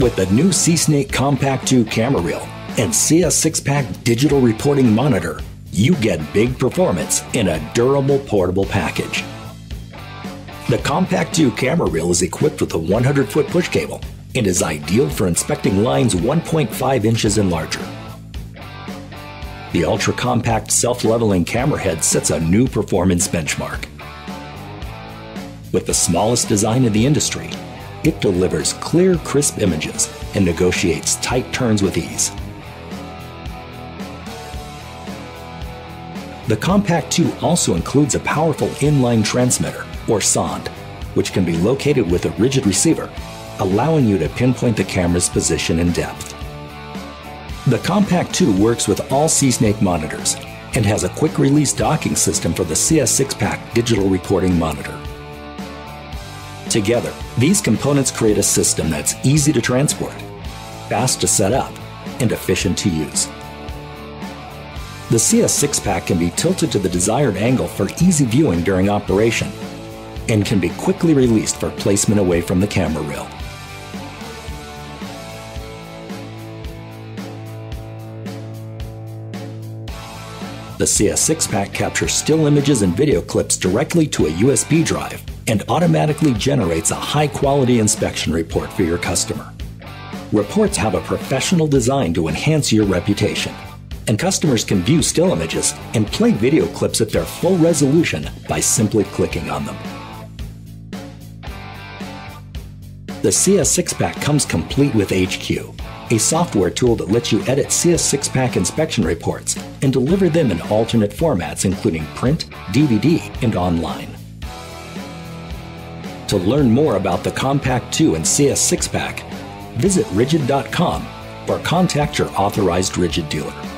With the new SeeSnake Compact 2 camera reel and CS6Pak digital reporting monitor, you get big performance in a durable portable package. The Compact 2 camera reel is equipped with a 100 foot push cable and is ideal for inspecting lines 1.5 inches and larger. The ultra compact self leveling camera head sets a new performance benchmark. With the smallest design in the industry, it delivers clear, crisp images and negotiates tight turns with ease. The Compact 2 also includes a powerful inline transmitter, or sonde, which can be located with a RIDGID receiver, allowing you to pinpoint the camera's position and depth. The Compact 2 works with all SeeSnake monitors and has a quick release docking system for the CS6Pak digital recording monitor. Together, these components create a system that's easy to transport, fast to set up, and efficient to use. The CS6Pak can be tilted to the desired angle for easy viewing during operation and can be quickly released for placement away from the camera reel. The CS6Pak captures still images and video clips directly to a USB drive and automatically generates a high quality inspection report for your customer. Reports have a professional design to enhance your reputation, and customers can view still images and play video clips at their full resolution by simply clicking on them. The CS6Pak comes complete with HQ, a software tool that lets you edit CS6Pak inspection reports and deliver them in alternate formats, including print, DVD, and online. To learn more about the Compact 2 and CS6Pak, visit ridgid.com or contact your authorized rigid dealer.